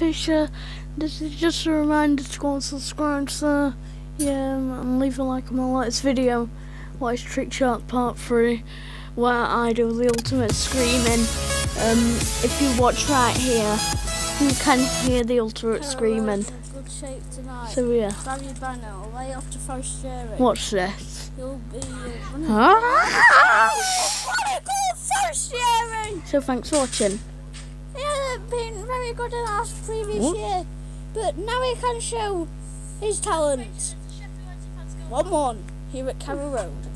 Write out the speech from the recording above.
Fisher. This is just a reminder to go and subscribe, so Yeah, and leave a like on my latest video. Watch Trick Shot Part 3, where I do the ultimate screaming. Um, if you watch right here, you can hear the ultimate screaming. Good shape tonight. So yeah, Grab your banner, lay off first steering. watch this. You'll be uh. Ah! What a good first steering! So thanks for watching. He hasn't very good in our previous What? year, but now he can show his talent. 1 1 here at Carrow Road.